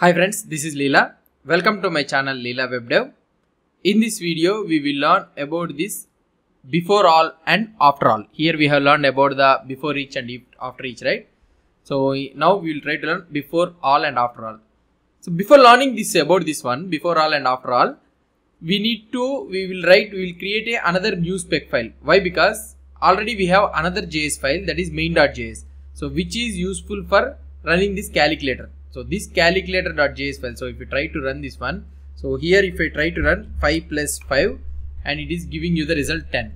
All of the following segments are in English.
Hi friends, this is Leela. Welcome to my channel Leela Web Dev. In this video, we will learn about this before all and after all. Here we have learned about the before each and after each, right? So now we will try to learn before all and after all. So before learning this about this one, before all and after all, we need to, we will write, we will create a, another new spec file. Why? Because already we have another JS file that is main.js. So which is useful for running this calculator. So this calculator.js file. So if you try to run this one, so here if I try to run 5 plus 5 and it is giving you the result 10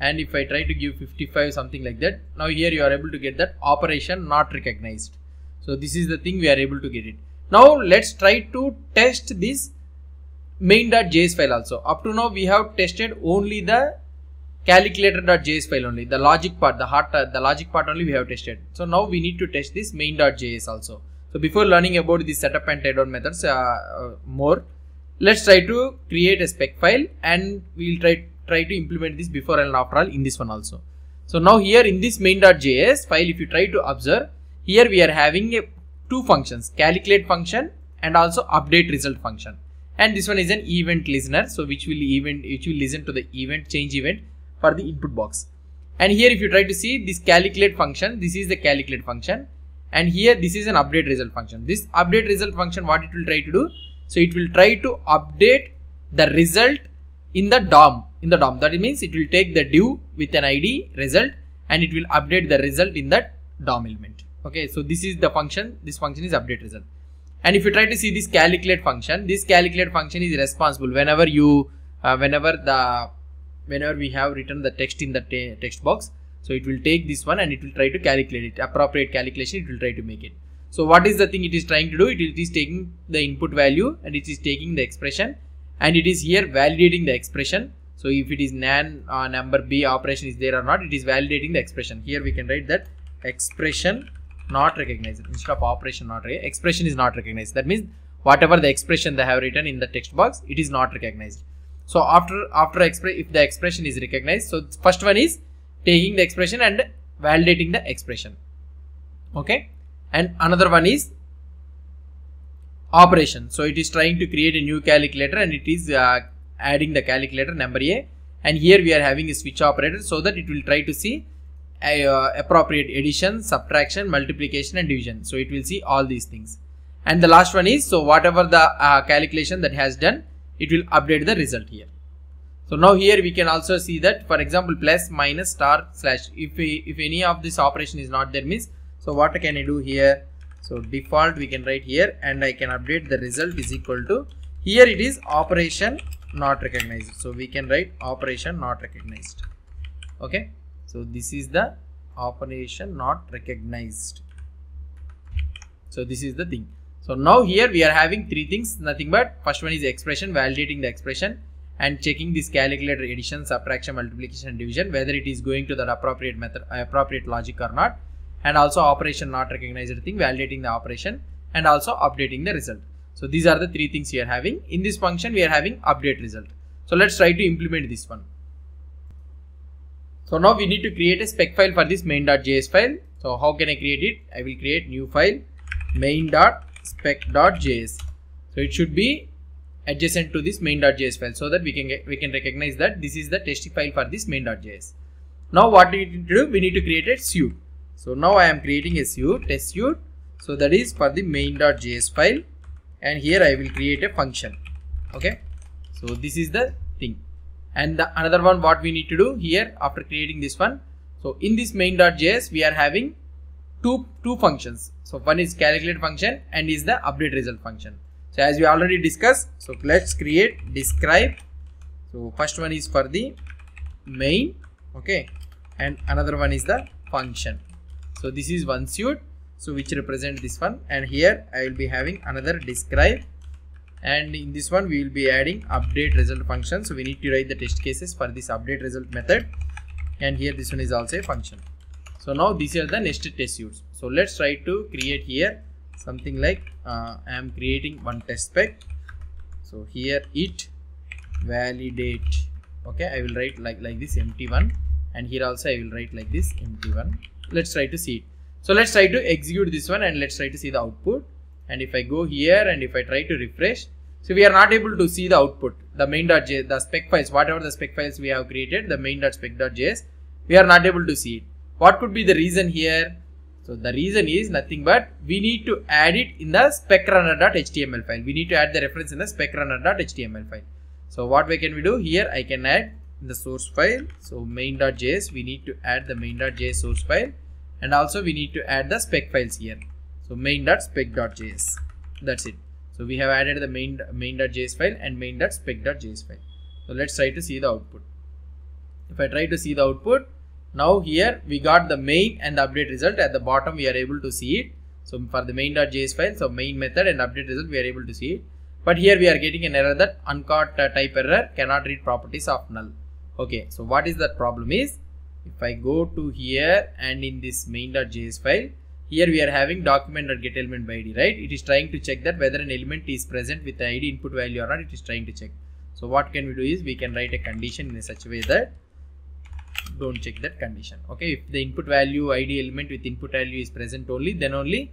and if I try to give 55 something like that now here you are able to get that operation not recognized. So this is the thing we are able to get it. Now let's try to test this main.js file also. Up to now we have tested only the calculator.js file only the logic part the heart the logic part only we have tested. So now we need to test this main.js also so before learning about the setup and teardown methods uh, uh, more let's try to create a spec file and we'll try try to implement this before and after all in this one also. So now here in this main.js file if you try to observe here we are having a two functions calculate function and also update result function. And this one is an event listener so which will event which will listen to the event change event for the input box. And here if you try to see this calculate function this is the calculate function and here this is an update result function. This update result function what it will try to do? So it will try to update the result in the DOM in the DOM. That means it will take the div with an ID result and it will update the result in that DOM element. Okay so this is the function. This function is update result. And if you try to see this calculate function this calculate function is responsible whenever you uh, whenever the whenever we have written the text in the te- text box so it will take this one and it will try to calculate it. Appropriate calculation it will try to make it. So what is the thing it is trying to do? It is taking the input value and it is taking the expression and it is here validating the expression. So if it is nan uh, number b operation is there or not it is validating the expression. Here we can write that expression not recognized. Instead of operation not re- expression is not recognized. That means whatever the expression they have written in the text box it is not recognized. So after after if the expression is recognized so first one is taking the expression and validating the expression. Okay? And another one is operation. So it is trying to create a new calculator and it is uh, adding the calculator number a. And here we are having a switch operator so that it will try to see a, uh, appropriate addition subtraction multiplication and division. So it will see all these things. And the last one is so whatever the uh, calculation that has done it will update the result here so now here we can also see that for example plus minus star slash. If we, if any of this operation is not there means so what can I do here? So default we can write here and I can update the result is equal to here it is operation not recognized. So we can write operation not recognized. Okay? So this is the operation not recognized. So this is the thing. So now here we are having three things nothing but first one is expression validating the expression and checking this calculator addition subtraction multiplication and division whether it is going to the appropriate method appropriate logic or not and also operation not recognized thing validating the operation and also updating the result. So these are the three things we are having. In this function we are having update result. So let's try to implement this one. So now we need to create a spec file for this main.js file. So how can i create it? I will create new file main.spec.js so it should be adjacent to this main.js file so that we can get, we can recognize that this is the test file for this main.js now what we need to do we need to create a suite so now i am creating a suite test suite so that is for the main.js file. And here i will create a function. Okay? So this is the thing. And the another one what we need to do here after creating this one. So in this main.js we are having two two functions. So one is calculate function and is the update result function so as we already discussed so let's create describe. So first one is for the main okay? And another one is the function. So this is one suite so which represent this one? And here i will be having another describe. And in this one we will be adding update result function so we need to write the test cases for this update result method. And here this one is also a function. So now these are the nested test suites so let's try to create here something like uh, i am creating one test spec. So here it validate. Okay i will write like like this empty one. And here also i will write like this empty one. Let's try to see it. So let's try to execute this one and let's try to see the output. And if I go here and if I try to refresh so we are not able to see the output. The main.js the spec files whatever the spec files we have created the main.spec.js we are not able to see it. What could be the reason here so the reason is nothing but we need to add it in the specrunner.html file. We need to add the reference in the specrunner.html file. So what we can we do here I can add the source file. So main.js we need to add the main.js source file. And also we need to add the spec files here. So main.spec.js that's it. So we have added the main main.js file and main.spec.js file. So let's try to see the output. If I try to see the output now here we got the main and the update result. At the bottom we are able to see it. So for the main.js file so main method and update result we are able to see it. But here we are getting an error that uncaught uh, type error cannot read properties of null. Okay so what is that problem is if I go to here and in this main.js file here we are having document.get element by id right? It is trying to check that whether an element is present with the id input value or not. It is trying to check. So what can we do is we can write a condition in such a way that don't check that condition. Okay if the input value id element with input value is present only then only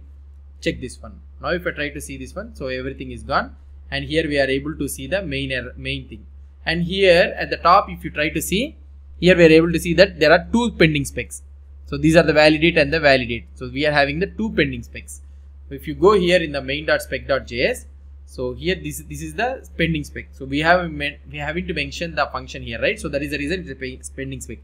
check this one. Now if I try to see this one so everything is gone and here we are able to see the main error, main thing. And here at the top if you try to see here we are able to see that there are two pending specs. So these are the validate and the validate. So we are having the two pending specs. So if you go here in the main.spec.js so here this this is the pending spec. So we have we having to mention the function here right? So that is the reason it's a pending spec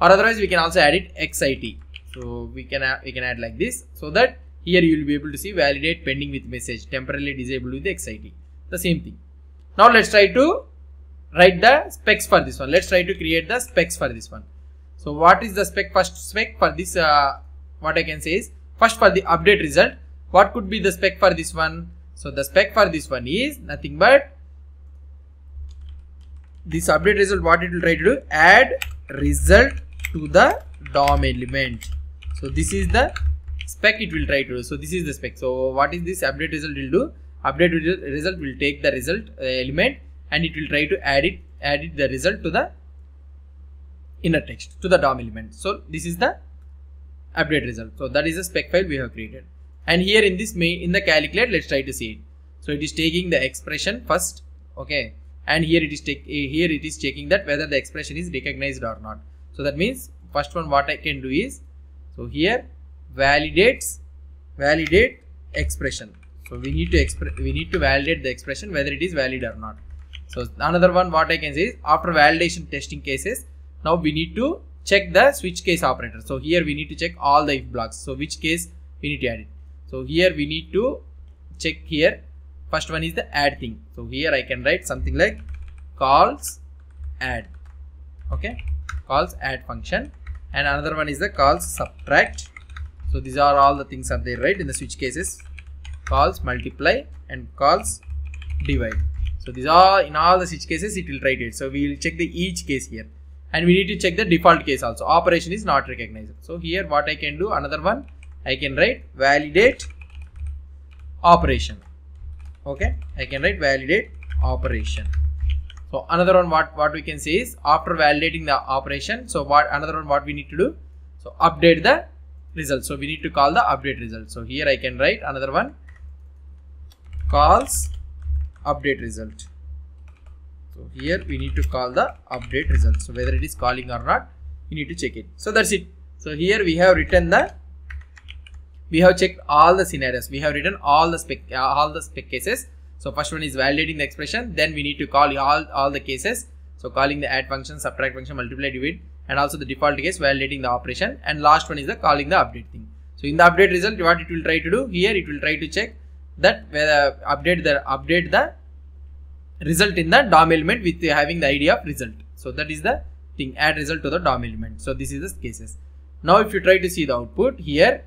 or otherwise we can also add it xit so we can we can add like this so that here you will be able to see validate pending with message temporarily disabled with xit the same thing. Now let's try to write the specs for this one. Let's try to create the specs for this one. So what is the spec first spec for this uh, what i can say is first for the update result what could be the spec for this one? So the spec for this one is nothing but this update result what it will try to do add result to the DOM element. So this is the spec it will try to do. So this is the spec. So what is this update result will do? Update result will take the result uh, element and it will try to add it add it the result to the inner text to the DOM element. So this is the update result. So that is the spec file we have created. And here in this main in the calculate let's try to see it. So it is taking the expression first okay? And here it is take here it is checking that whether the expression is recognized or not so that means first one what I can do is so here validates validate expression. So we need to express we need to validate the expression whether it is valid or not. So another one what I can say is after validation testing cases now we need to check the switch case operator. So here we need to check all the if blocks. So which case we need to add it. So here we need to check here. First one is the add thing. So here I can write something like calls add. Okay calls add function. And another one is the calls subtract. So these are all the things are there right in the switch cases. Calls multiply and calls divide. So these are in all the switch cases it will write it. So we will check the each case here. And we need to check the default case also. Operation is not recognized so here what I can do? Another one. I can write validate operation. Okay? I can write validate operation so another one what what we can say is after validating the operation so what another one what we need to do? So update the result. So we need to call the update result. So here I can write another one. Calls update result. So here we need to call the update result. So whether it is calling or not you need to check it. So that's it. So here we have written the we have checked all the scenarios. We have written all the spec uh, all the spec cases so first one is validating the expression then we need to call all all the cases so calling the add function subtract function multiply divide and also the default case validating the operation and last one is the calling the update thing so in the update result what it will try to do here it will try to check that whether update the update the result in the DOM element with having the idea of result. So that is the thing add result to the DOM element. So this is the cases. Now if you try to see the output here,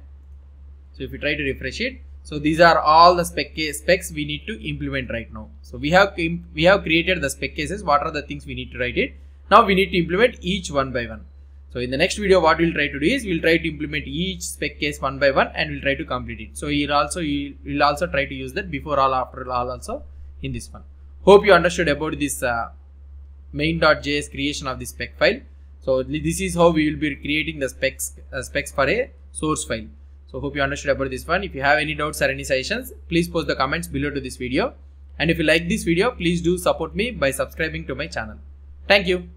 so if you try to refresh it, so these are all the spec specs we need to implement right now. So we have we have created the spec cases. What are the things we need to write it? Now we need to implement each one by one. So in the next video, what we'll try to do is we'll try to implement each spec case one by one and we'll try to complete it. So here also we'll also try to use that before all after all also in this one. Hope you understood about this uh, main.js creation of the spec file. So this is how we will be creating the specs uh, specs for a source file. So hope you understood about this one. If you have any doubts or any suggestions, please post the comments below to this video. And if you like this video, please do support me by subscribing to my channel. Thank you.